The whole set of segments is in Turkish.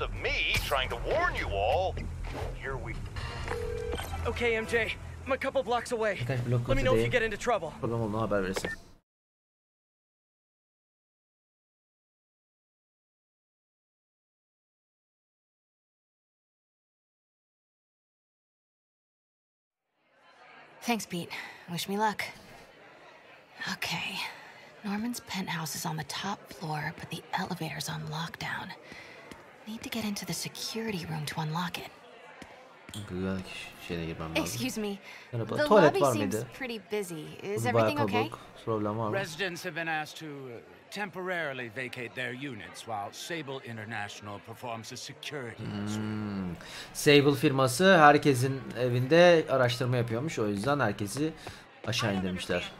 of me trying to warn you all. Here we Okay, MJ. I'm a couple blocks away. Birkaç Let me know if you get into trouble. Problem olduğunu haber verirsin. Thanks, Pete. Wish me luck. Okay. Norman's penthouse is on the top floor, but the elevator's on lockdown. Need to get into the security room to unlock it. Güvenlik şeyine girmem lazım. Excuse me. Merhaba. The Tuvalet lobby var seems mıydı? pretty busy. Is everything okay? Problem var mı? Residents have been asked to uh, temporarily vacate their units while Sable International performs a security sweep. Hmm. Sable firması herkesin evinde araştırma yapıyormuş. O yüzden herkesi aşağı indirmişler.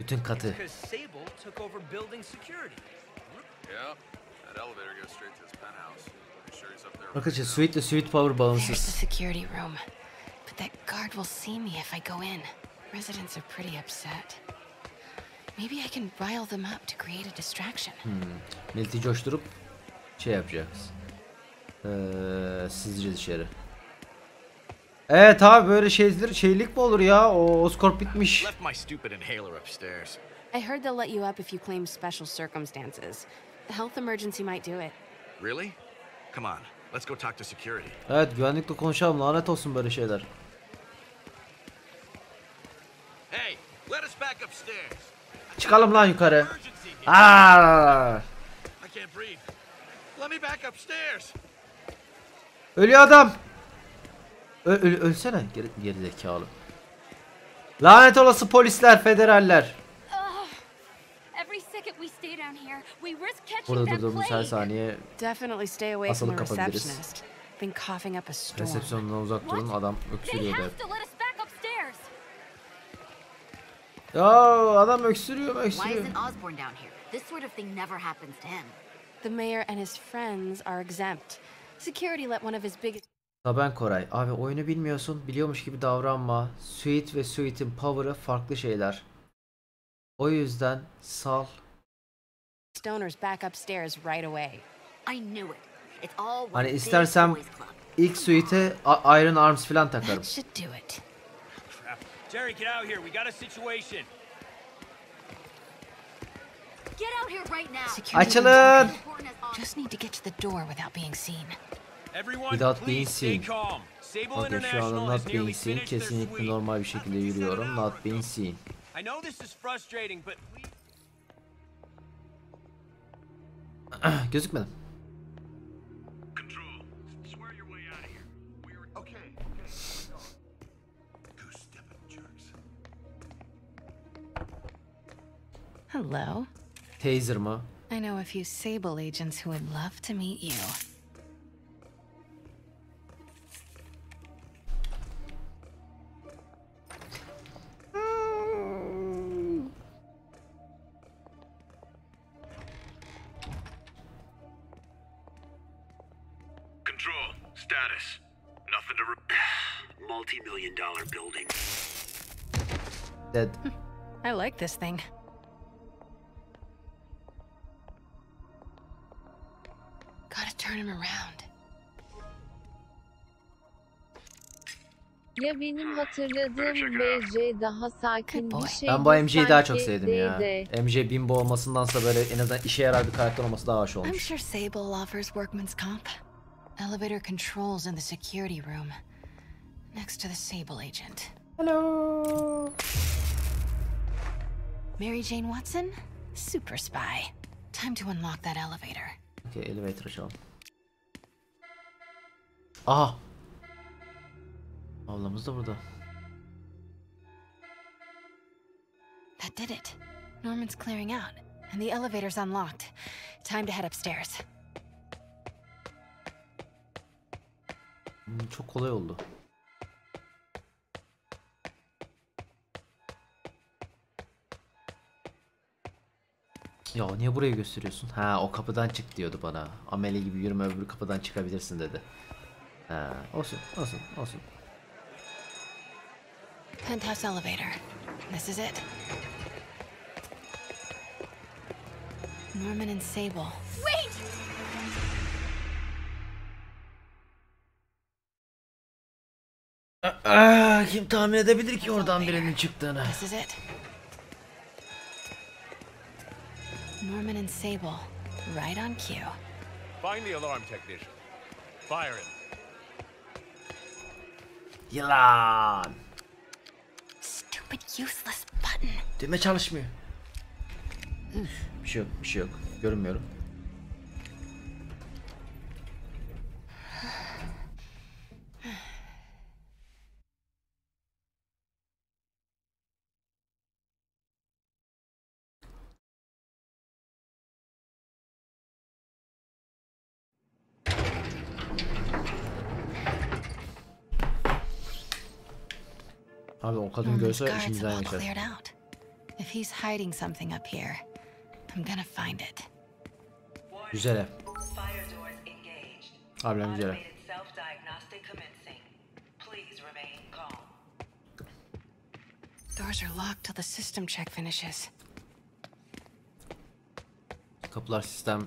Bütün katı. Because Sable took over building security. Yeah, Arkadaşlar Sweet ile Sweet Power bağımsız. security room. But that guard will see me if I go in. Residents are pretty upset. Maybe I can rile them up to create a distraction. Milleti coşturup şey yapacağız. Ee, sizce dışarı. Evet abi böyle şeyler şeylik mi olur ya? O Oscorp bitmiş. Left my stupid inhaler upstairs. I heard they'll let you up if you claim special circumstances. The health emergency might do it. Really? Come on, let's go talk to security. Evet güvenlikle konuşalım lanet olsun böyle şeyler. Hey, let us back upstairs. Çıkalım lan yukarı. Aa! I can't breathe. Let me back upstairs. Ölüyor adam. Ö öl- ölsene geri, geri zekalı. Lanet olası polisler, federaller. Every second we stay down here, we risk catching Burada durduğumuz her saniye Definitely stay away from Asılık the kapabiliriz. receptionist. Been coughing up a storm. resepsiyondan uzak durun. Adam They öksürüyordu have hep. to let us back upstairs. Ya adam öksürüyor Why öksürüyor. isn't Osborne down here? This sort of thing never happens to him. The mayor and his friends are exempt. Security let one of his biggest Taben Koray. Abi oyunu bilmiyorsun. Biliyormuş gibi davranma. Sweet ve Sweet'in power'ı farklı şeyler. O yüzden sal. Stoners back upstairs right away. I knew it. It's all Hani istersem boys club. ilk A- Iron Arms falan takarım. That should do it. Jerry, get out here. We got a situation. Get out here right now. Açılın. Just need to get to the door without being seen. Everyone, Without being please stay seen. Bakın şu anda not being seen. Kesinlikle normal bir şekilde yürüyorum. Not being seen. I know this is frustrating, but we jerks. Hello. Taser mı? I know a few Sable agents who would love to meet you. This thing. Gotta turn him around. Ya benim hatırladığım BJ daha sakin bir şey. Ben bu MJ'yi daha çok sevdim ya. MJ bimbo olmasındansa böyle en azından işe yarar bir karakter olması daha hoş I'm olmuş. sure Sable offers workman's comp. Elevator controls in the security room. Next to the Sable agent. Hello. Mary Jane Watson? Super spy. Time to unlock that elevator. Okay, elevator açalım. Aha. Ablamız da burada. That did it. Norman's clearing out, and the elevator's unlocked. Time to head upstairs. Hmm, çok kolay oldu. Ya niye burayı gösteriyorsun? Ha o kapıdan çık diyordu bana. Ameli gibi yürüme öbür kapıdan çıkabilirsin dedi. Ha olsun olsun olsun. Penthouse elevator. This is it. Norman and Sable. Wait! Aa, kim tahmin edebilir ki oradan birinin çıktığını? This is it. Norman and Sable, right on cue. Find the alarm technician. Fire him. Yılan. Stupid useless button. Düğme çalışmıyor. Bir şey yok, bir şey yok. Görünmüyorum. Kadın görse işimizden all geçer. cleared out. If he's hiding something up here, I'm gonna find it. Güzel ev. Harbiden güzel ev. Automated self-diagnostic commencing. Please remain calm. Doors are locked till the system check finishes. Kapılar sistem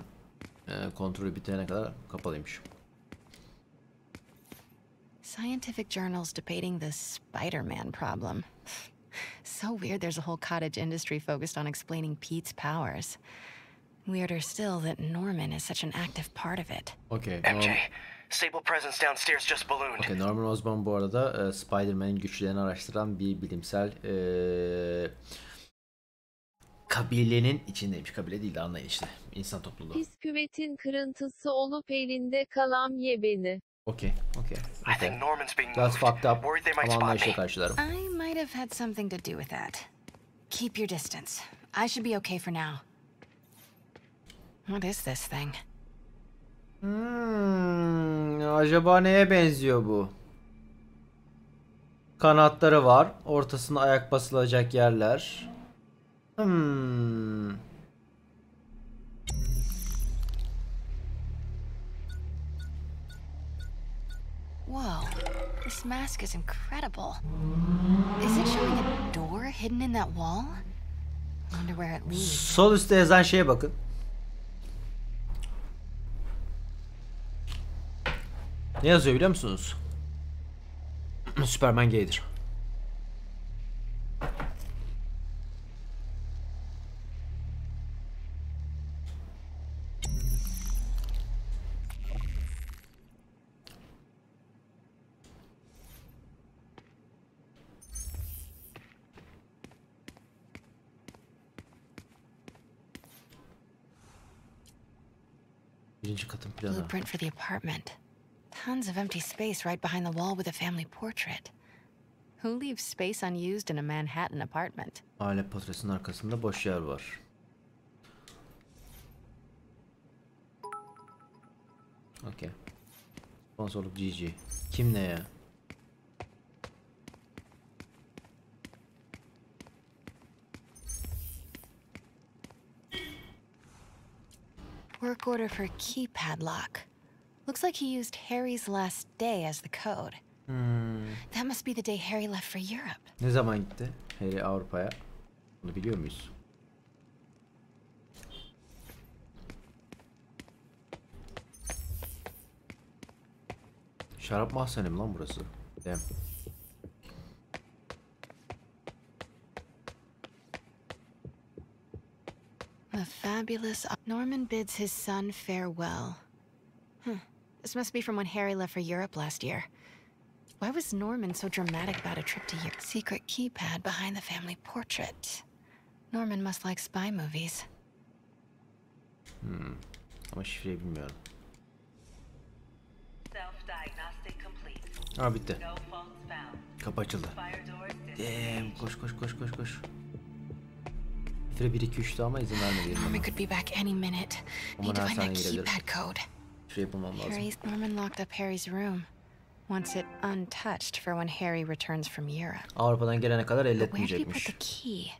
e, kontrolü bitene kadar kapalıymış. Scientific journals debating the Spider-Man problem. so weird there's a whole cottage industry focused on explaining Pete's powers. Weirder still that Norman is such an active part of it. Okey. MJ, Norm, Sable presence downstairs just ballooned. okay, Norman Osborn bu arada e, Spider-Man'in güçlerini araştıran bir bilimsel e, kabilenin içindeymiş. Kabile değil de anlayın işte. İnsan topluluğu. Pis küvetin kırıntısı olup elinde kalan ye beni. Okey. Okey. I think Norman's being That's fucked up. Worried they might spot me. karşılarım. I might have had something to do with that. Keep your distance. I should be okay for now. What is this thing? Hmm, acaba neye benziyor bu? Kanatları var. Ortasında ayak basılacak yerler. Hmm. Whoa, this mask is incredible. Is it showing a door hidden in that wall? Wonder where it leads. Sol üstte yazan şeye bakın. Ne yazıyor biliyor musunuz? Superman gaydir. Blueprint for the apartment. Tons of empty space right behind the wall with a family portrait. Who leaves space unused in a Manhattan apartment? Aile portresinin arkasında boş yer var. Okey. Sponsorluk GG. Kim ne ya? Work order for keypad lock. Looks like he used Harry's last day as the code. Hmm. That must be the day Harry left for Europe. Ne zaman gitti? Harry Avrupa'ya. Bunu biliyor muyuz? Şarap mahzeni mi lan burası? Dem. The fabulous Norman bids his son farewell. Huh. This must be from when Harry left for Europe last year. Why was Norman so dramatic about a trip to Europe? Secret keypad behind the family portrait. Norman must like spy movies. Hmm. Ama şifreyi bilmiyorum. Self-diagnostic complete. Ha bitti. No faults. Kapı açıldı. Fire doors Dem disengaged. koş koş koş koş koş. Şifre 1 2 3'tü ama izin vermedi. Norman could be back any minute. Need to find that keypad code. Şifreyi bulmam lazım. Harry's Norman locked up Harry's room. Wants it untouched for when Harry returns from Europe. Avrupa'dan gelene kadar But where did he put elletmeyecekmiş. the key?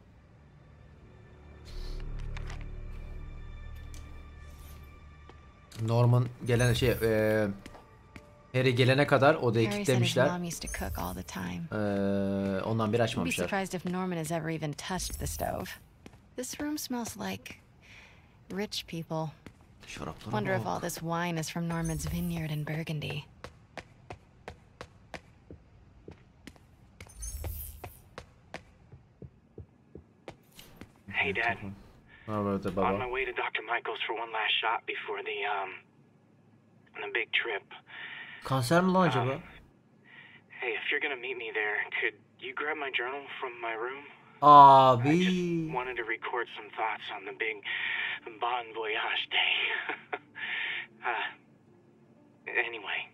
Norman gelene şey eee Harry gelene kadar odayı kilitlemişler. Eee ondan be açmamışlar. This room smells like rich people. Wonder if all this wine is from Norman's vineyard in Burgundy. Hey, Dad. On my way to Dr. Michael's for one last shot before the, um, the big trip. Konser mi lan? Hey, if you're gonna meet me there, could you grab my journal from my room? Abi. Wanted to record some thoughts on the big Bon Voyage day. uh, anyway.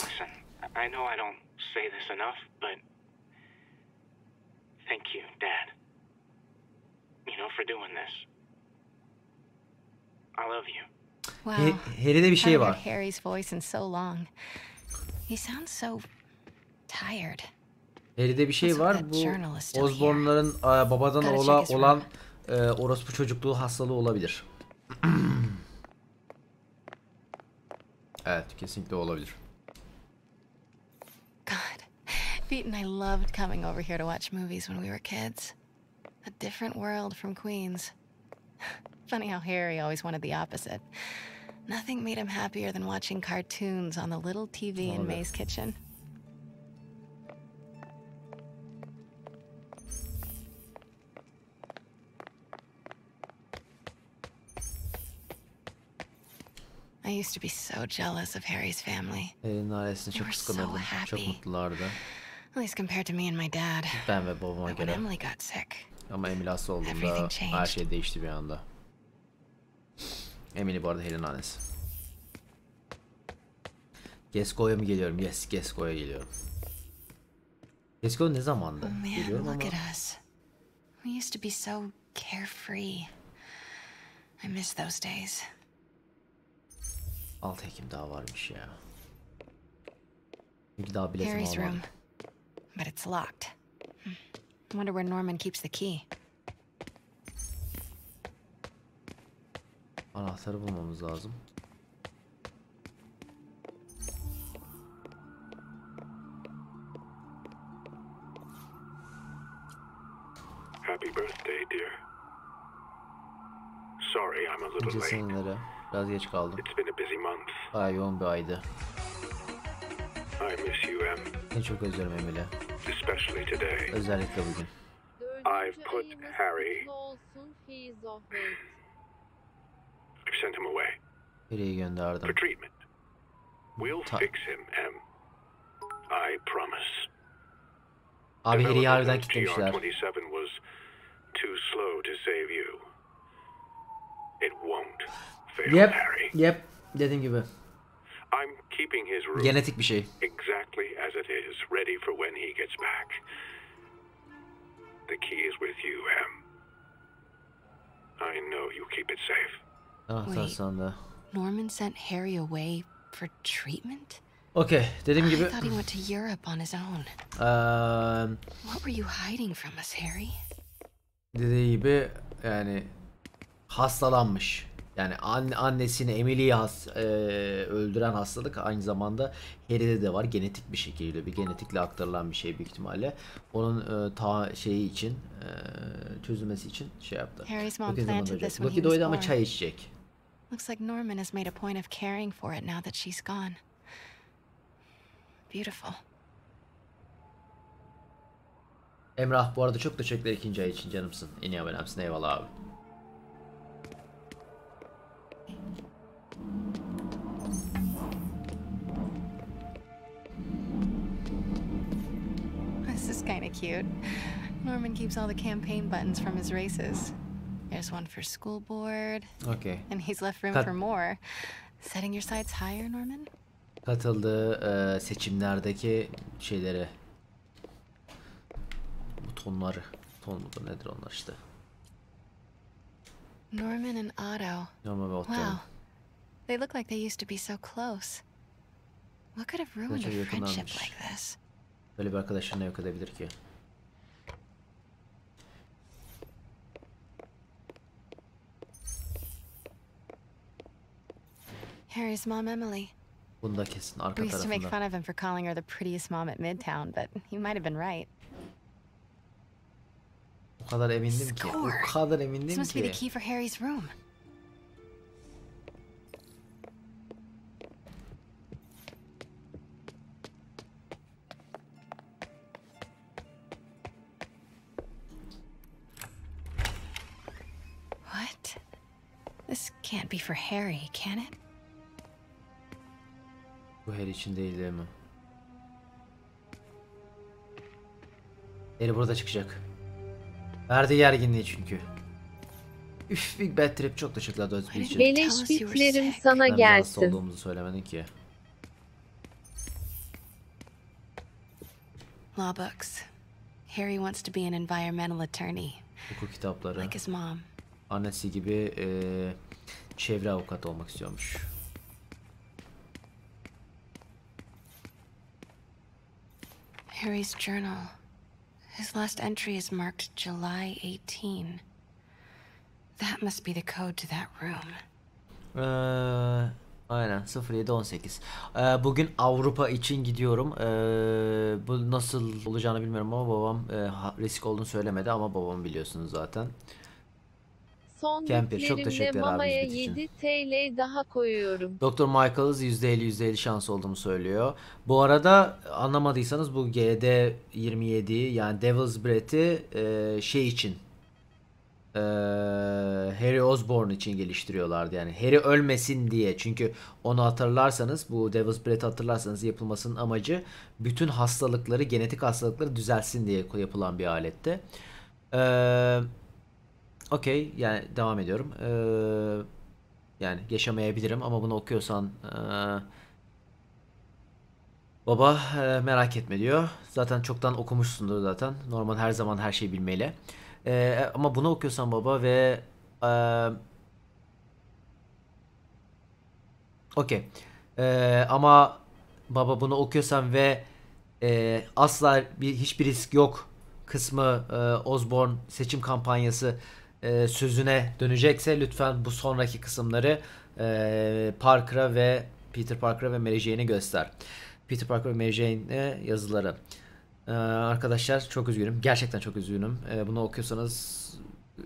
Listen, I know I don't say this enough, but thank you, Dad. You know, for doing this. I love you. Wow. He- Harry'de bir şey Haven't var. heard Harry's voice in so long. He sounds so tired. Harry'de bir şey var. Bu Osborn'ların babadan his olan e, orospu çocukluğu hastalığı olabilir. evet, kesinlikle olabilir. God, Pete and I loved coming over here to watch movies when we were kids. A different world from Queens. Funny how Harry always wanted the opposite. Nothing made him happier than watching cartoons on the little TV in. May's kitchen. I used to be so jealous of Harry's family, Harry'nin ailesini çok kıskanırdım. Çok mutlulardı. at least compared to me and my dad. Ben ve babama göre. Emily got sick, Ama Emily hasta olduğunda her şey değişti bir anda. Emily bu arada Harry'nin annesi. Gesco'ya mı geliyorum? Yes, Gesco'ya geliyorum. Gesco ne zamandı? Oh man, Geliyorum look ama at us. We used to be so carefree. I miss those days. 6 Ekim daha varmış ya. Çünkü daha biletimi Harry's room. But it's locked. I Wonder where Norman keeps the key. Anahtarı bulmamız lazım. Happy birthday, dear. Sorry, I'm a little Önce late. Biraz geç kaldım. It's been a busy month. Bayağı yoğun bir aydı. I miss you, Em, Seni çok özlerim Emily. especially today. Özellikle bugün. I've put Harry. I've sent him away Harry'i gönderdim. for treatment. We'll Ta- fix him, Em. I promise. Abi Harry'i harbiden Development of kitlemişler. GR27 was too slow to save you. It won't Yep, Harry. yep. Dediğim gibi. I'm keeping his room Genetik bir şey. exactly as it is, ready for when he gets back. The key is with you, Em. I know you keep it safe. Anahtar Wait. sende. Norman sent Harry away for treatment? Okey. Dediğim I gibi. thought he went to Europe on his own. eee, What were you hiding from us, Harry? dediği gibi yani hastalanmış. Yani an- annesini Emily'yi has- eee, öldüren hastalık aynı zamanda Harry'de de var. Genetik bir şekilde bir genetikle aktarılan bir şey büyük ihtimalle. Onun eee, ta şeyi için eee, çözülmesi için şey yaptı. Harry's mom planted this when he Loki was doydu ama çay içecek. Looks like Norman has made a point of caring for it now that she's gone. Beautiful. Emrah bu arada çok teşekkürler ikinci ay için canımsın. En iyi abonemsin eyvallah abi. This is kind of cute. Norman keeps all the campaign buttons from his races. There's one for school board, Okey. and he's left room Cut. for more. Setting your sights higher, Norman? Katıldığı eee, seçimlerdeki şeyleri butonları ton mudur nedir onlar işte. Norman and Otto. Normal ve Otto. Wow. They look like they used to be so close. What could have ruined a friendship like this? Böyle bir arkadaşını ne yok edebilir ki? Harry's mom, Emily. Bunda kesin arka We used to make fun of him for calling her the prettiest mom at Midtown, but he might have been right. O kadar emindim ki. O kadar This must be the key for Harry's room. Harry, can it? Bu her için değil değil mi? Harry burada çıkacak. Verdi gerginliği çünkü. Üf Big Bad Trip çok teşekkürler Döz için. Beleş bitlerim sana hasta gelsin. olduğumuzu söylemedin ki. Law books. Harry wants to be an environmental attorney, Hukuk kitapları. like his mom. Annesi gibi eee, çevre avukatı olmak istiyormuş. Harry's journal. His last entry is marked July 18. That must be the code to that room. Ee, aynen 0718. Ee, bugün Avrupa için gidiyorum. Ee, bu nasıl olacağını bilmiyorum ama babam e, risk olduğunu söylemedi ama babam biliyorsunuz zaten. Son Kemper, çok teşekkürler abi mamaya hizmet için. 7 TL daha koyuyorum. Doktor Michaels %50 %50 şans olduğumu söylüyor. Bu arada anlamadıysanız bu GD27 yani Devil's Breath'i e, şey için e, Harry Osborn için geliştiriyorlardı yani Harry ölmesin diye çünkü onu hatırlarsanız bu Devil's Breath hatırlarsanız yapılmasının amacı bütün hastalıkları genetik hastalıkları düzelsin diye yapılan bir aletti. Eee Okey yani devam ediyorum. Eee yani yaşamayabilirim ama bunu okuyorsan eee, baba eee, merak etme diyor. Zaten çoktan okumuşsundur zaten. Normal her zaman her şeyi bilmeli. Eee, ama bunu okuyorsan baba ve eee Okey. Eee, ama baba bunu okuyorsan ve eee, asla bir hiçbir risk yok kısmı eee Osborn seçim kampanyası eee, sözüne dönecekse lütfen bu sonraki kısımları eee Parker'a ve Peter Parker'a ve Mary Jane'e göster. Peter Parker ve Mary Jane'e yazıları. Eee, arkadaşlar çok üzgünüm. Gerçekten çok üzgünüm. Eee, bunu okuyorsanız eee,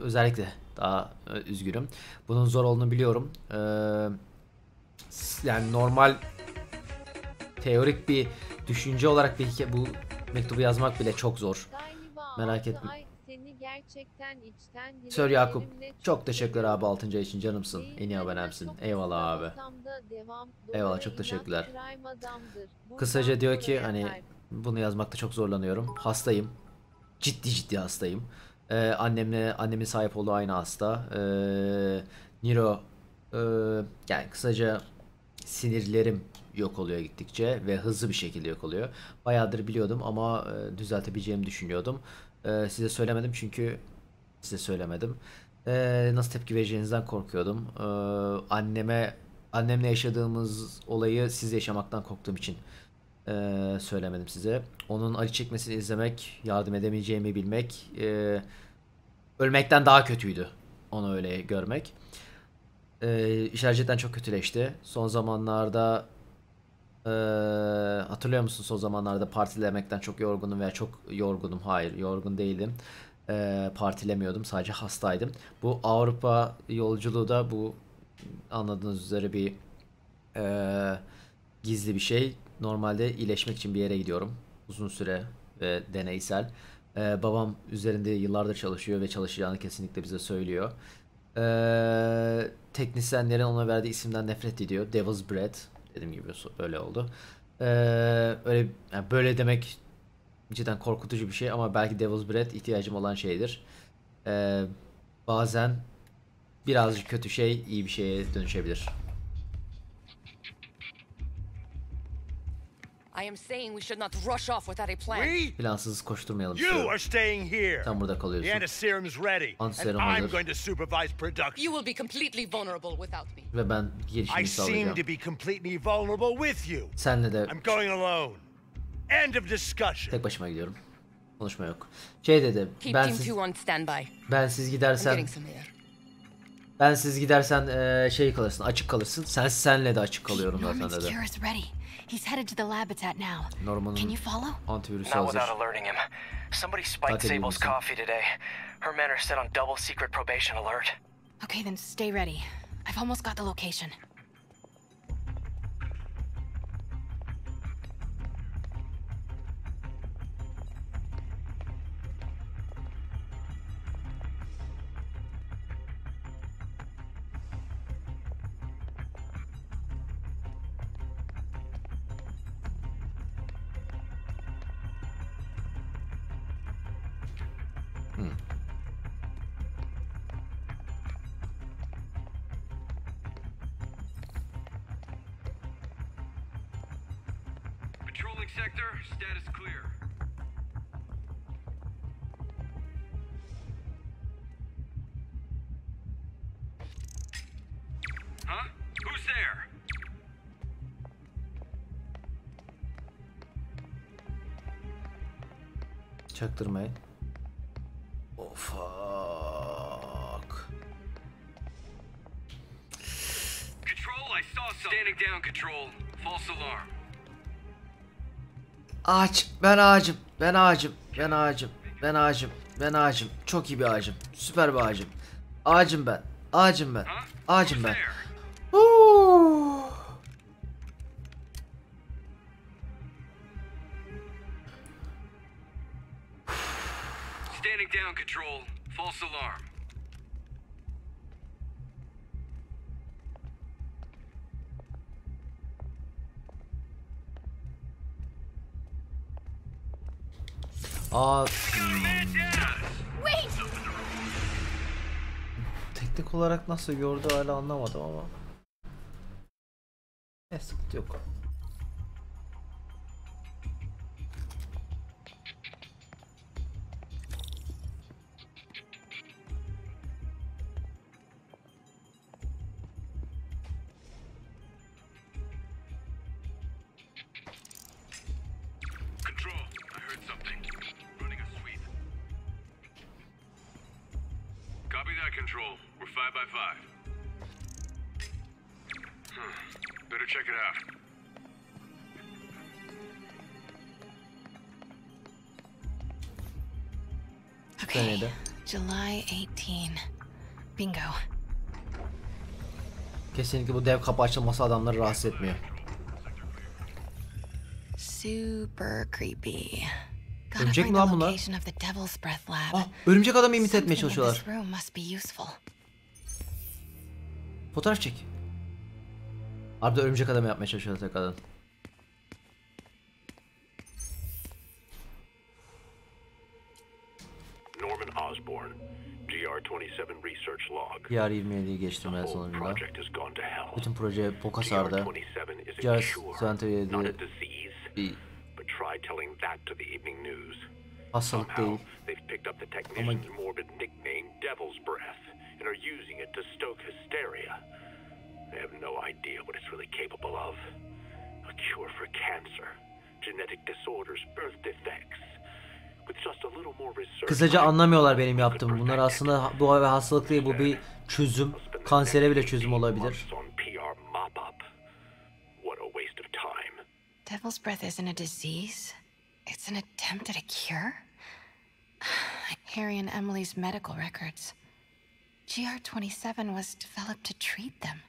özellikle daha eee, üzgünüm. Bunun zor olduğunu biliyorum. Eee s- yani normal teorik bir düşünce olarak bir bu mektubu yazmak bile çok zor. Merak etme. Gerçekten içten Sir Yakup çok teşekkürler abi 6. ay için canımsın. En iyi abonemsin. Eyvallah abi. Eyvallah, çok teşekkürler. Kısaca diyor ki hani bunu yazmakta çok zorlanıyorum. Hastayım. Ciddi ciddi hastayım. Ee, annemle annemin sahip olduğu aynı hasta. Ee, Niro ee, yani kısaca sinirlerim yok oluyor gittikçe ve hızlı bir şekilde yok oluyor. Bayağıdır biliyordum ama e, düzeltebileceğimi düşünüyordum. Ee, size söylemedim çünkü size söylemedim. Ee, nasıl tepki vereceğinizden korkuyordum. Ee, anneme annemle yaşadığımız olayı siz yaşamaktan korktuğum için ee, söylemedim size. Onun acı çekmesini izlemek, yardım edemeyeceğimi bilmek, ee, ölmekten daha kötüydü. Onu öyle görmek. Ee, işler cidden çok kötüleşti. Son zamanlarda ee, hatırlıyor musun son zamanlarda partilemekten çok yorgunum veya çok yorgunum. Hayır, yorgun değildim. Ee, partilemiyordum. Sadece hastaydım. Bu Avrupa yolculuğu da bu anladığınız üzere bir ee, gizli bir şey. Normalde iyileşmek için bir yere gidiyorum. Uzun süre ve deneysel. Ee, babam üzerinde yıllardır çalışıyor ve çalışacağını kesinlikle bize söylüyor. Ee, teknisyenlerin ona verdiği isimden nefret ediyor. Devil's Breath. Dediğim gibi so- öyle oldu. Ee, öyle yani böyle demek cidden korkutucu bir şey ama belki Devil's Breath ihtiyacım olan şeydir. Ee, bazen birazcık kötü şey iyi bir şeye dönüşebilir. I am saying we should not rush off without a plan. We? Plansız koşturmayalım You istiyorum. are staying here. Sen burada The kalıyorsun. antiserum's ready. Antiserum and I'm going to supervise production. You will be completely vulnerable without me. Ve ben I gelişimi seem sağlayacağım. to be completely vulnerable with you. Senle de I'm going alone. End of discussion. tek başıma gidiyorum. Konuşma yok. Şey dedi. Keep Ben siz, 2 on standby. ben siz gidersen ben siz gidersen eee, şey kalırsın açık kalırsın. Sen senle de açık kalıyorum zaten dedi. Cure is ready. He's headed to the lab it's at now. Can you follow? antivirüsü Not hazır. without alerting him. Somebody spiked Takip edeyim Sable's coffee today. Her men are set on double secret probation alert. Okay, then stay ready. I've almost got the location. Patrolling sector, status clear. Huh? Who's there? Çaktırmayın. Down, Control. False alarm. Ağaç. Ben ağacım. Ben ağacım. Ben ağacım. Ben ağacım. Ben ağacım. Çok iyi bir ağacım. Süper bir ağacım. Ağacım ben. Ağacım ben. Ağacım ben. Huu. Standing down, Control. False alarm. Aa, Wait! teknik olarak nasıl gördü hala anlamadım ama. Ne sıkıntı yok. Bingo. Kesinlikle bu dev kapı açılması adamları rahatsız etmiyor. Super creepy. Örümcek mi lan bunlar? Ah, örümcek adamı imite etmeye çalışıyorlar. Fotoğraf çek. Harbiden örümcek adamı yapmaya çalışıyorlar tekrardan. GR27 research log. Diğer 27'yi geçtim en The whole sonunda. project has gone to hell. Bütün proje boka sardı. GR27 is a Cihaz cure, not a 27 disease. bir But try telling that to the evening news. hastalık Somehow, değil. they've picked up the technician's morbid nickname, Devil's Breath, and are using it to stoke hysteria. They have no idea what it's really capable of. A cure for cancer, genetic disorders, birth defects. Kısaca anlamıyorlar benim yaptığımı. Bunlar aslında bu bir hastalık değil bu bir çözüm. Kansere bile çözüm olabilir. on PR mop-up. What a waste of time. Devil's Breath isn't a disease. It's an attempt at a cure? Harry and Emily's medical records. GR27 was developed to treat them.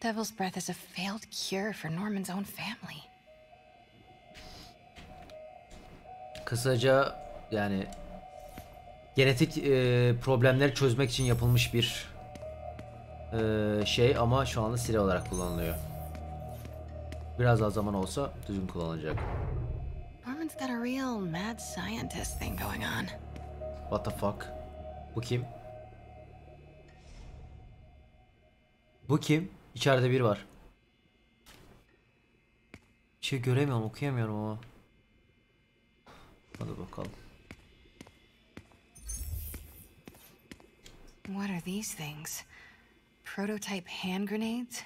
Devil's Breath is a failed cure for Norman's own family. Kısaca yani genetik e, problemleri çözmek için yapılmış bir e, şey ama şu anda silah olarak kullanılıyor. Biraz daha zaman olsa düzgün kullanılacak. Norman's got a real mad scientist thing going on. What the fuck? Bu kim? Bu kim? İçeride biri var. Bir şey göremiyorum, okuyamıyorum ama. Hadi bakalım. What are these things? Prototype hand grenades?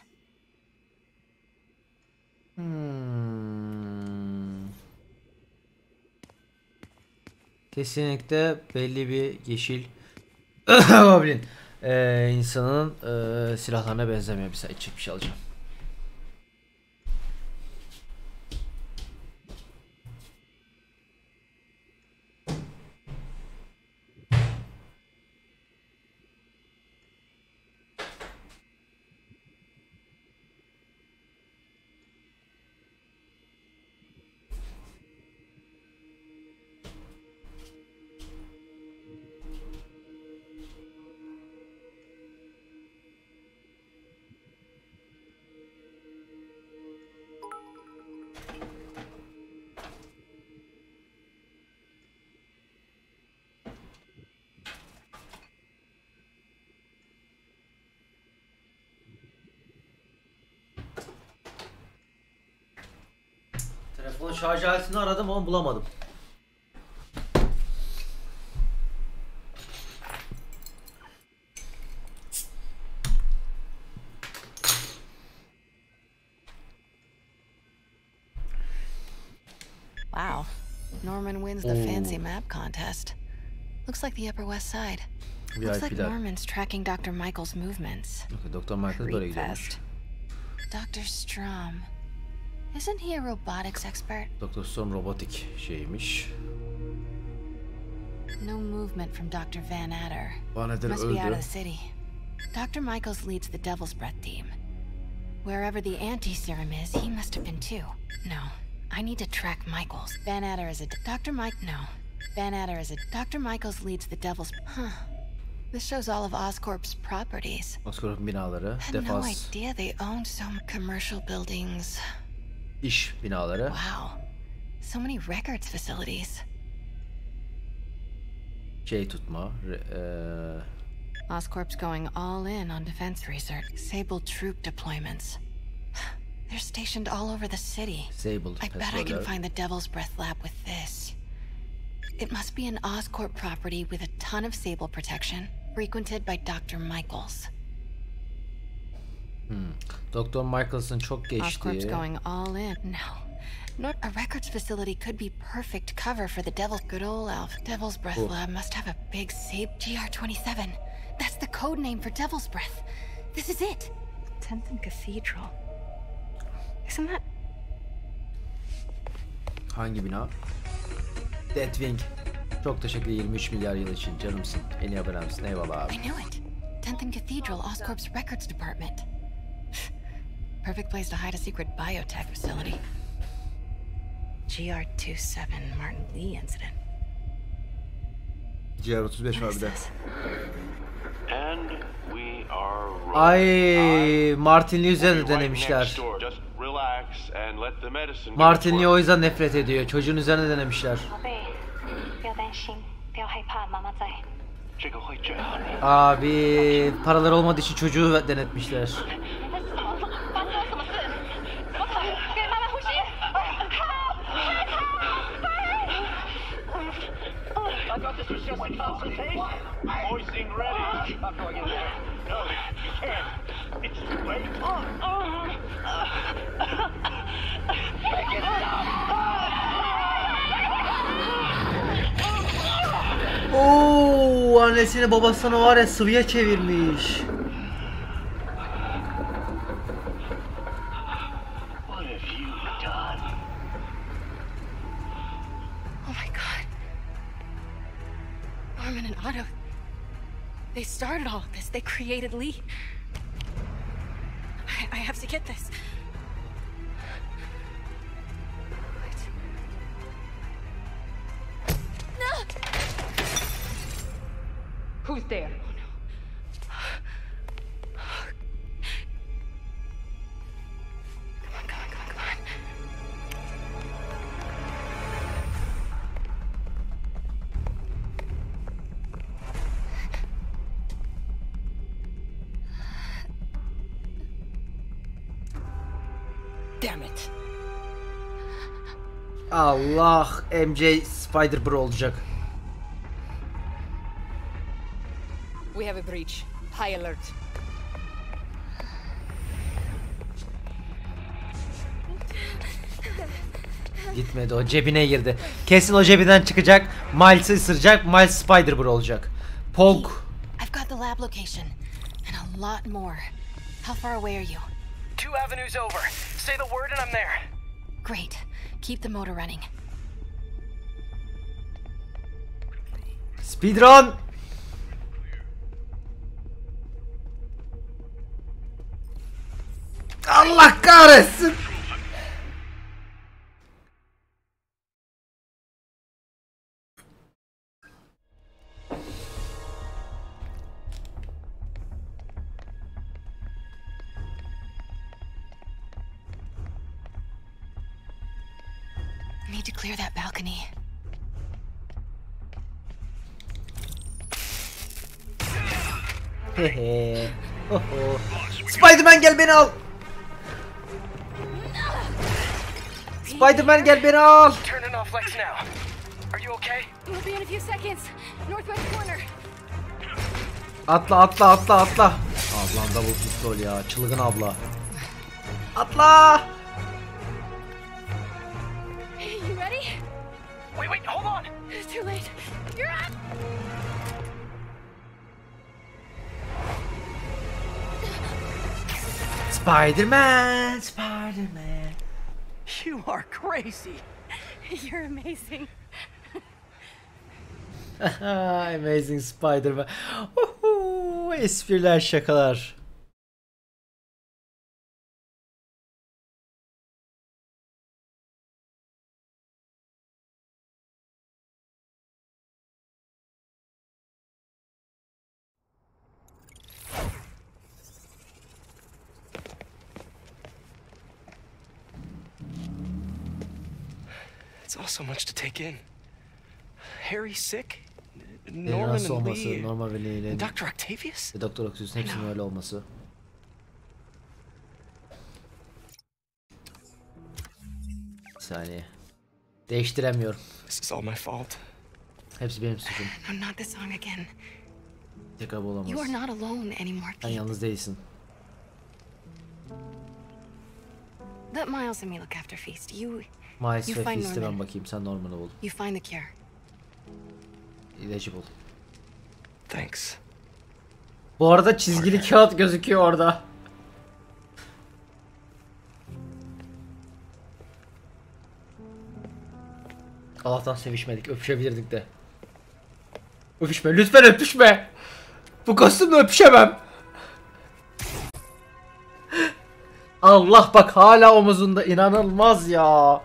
Hmm. Kesinlikle belli bir yeşil goblin ee, insanın ee, silahlarına benzemiyor. Bir saniye içecek bir şey alacağım. Telefon şarj aletini aradım ama bulamadım. Wow. Norman wins the fancy map contest. Looks like the Upper West Side. Looks like Norman's tracking Dr. Michael's movements. Okay, Doktor Michael. Creepfest. Dr. Strom. Isn't he a robotics expert? Dr. Stone robotik şeymiş. No movement from Dr. Van Adder. Van Adder Must be out of the city. Dr. Michaels leads the Devil's Breath team. Wherever the anti-serum is, he must have been too. No, I need to track Michaels. Van Adder is a Dr. Mike. No, Van Adder is a Dr. Michaels leads the Devil's. Huh. This shows all of Oscorp's properties. Oscorp'un binaları, Had no idea they owned some commercial buildings. Iş binaları. Wow, so many records facilities. Şey tutma. re- eee, Oscorp's going all in on defense research. Sable troop deployments. They're stationed all over the city. Sable I bet I can find the Devil's Breath lab with this. It must be an Oscorp property with a ton of Sable protection, frequented by Dr. Michaels. Hmm. Doktor Michaels'ın çok Oscorp's going all in. No. Not a records facility could be perfect cover for the Devil's good old Alf. Devil's Breath Cool. lab must have a big Sabe GR27. That's the code name for Devil's Breath. This is it. 10th and Cathedral. Isn't that Hangi bina? Deadwing. Çok teşekkür 23 milyar yıl için canımsın. En iyi abonemsin. Eyvallah abi. I knew it. 10th and Cathedral, Oscorp's records department. Perfect place to hide a secret biotech facility. GR27 Martin Lee incident. GR35 var bir de. Ay Martin Lee üzerine denemişler. Martin Lee o yüzden nefret ediyor. Çocuğun üzerine denemişler. Abi paralar olmadığı için çocuğu denetmişler. You it Oo annesini babasını var ya sıvıya çevirmiş. Norman and Otto. They started all of this. They created Lee. I, I have to get this. No! Who's there? Allah MJ Spider Bro olacak. We have a breach. High alert. Gitmedi o cebine girdi. Kesin o cebinden çıkacak. Miles'ı ısıracak. Miles Spider Bro olacak. Pog. I've got the lab location. And a lot more. How far away are you? Two avenues over. Say the word and I'm there. Great. Keep the motor running. Speedrun. Allah kahretsin. Spider-Man gel beni al. Spider-Man gel beni al. Atla atla atla atla. Ablan double pistol ya. Çılgın abla. Atla. Spider-Man. Spider-Man. You are crazy. You're amazing. Amazing Spider-Man. Espriler şakalar. So much to take in. Harry sick? Norman and olması. Norman ve Lee'nin Dr. Octavius? ve Doktor Octavius'un hepsinin öyle olması. Bir saniye. Değiştiremiyorum. This is all my fault. Hepsi benim suçum. No, not this song again. Tekrar bu You are not alone anymore, Sen Pete. yalnız değilsin. Let Miles and me look after Feast. You, Find Feast'e ben bakayım. Sen Norman'ı bul. You find the cure. İlacı bul. Thanks. Bu arada çizgili kağıt gözüküyor orada. Allah'tan sevişmedik. Öpüşebilirdik de. Öpüşme. Lütfen öpüşme. Bu kostümle öpüşemem. Allah bak hala omuzunda inanılmaz ya.